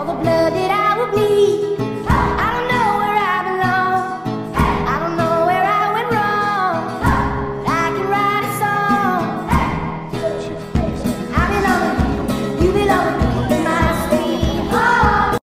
All the blood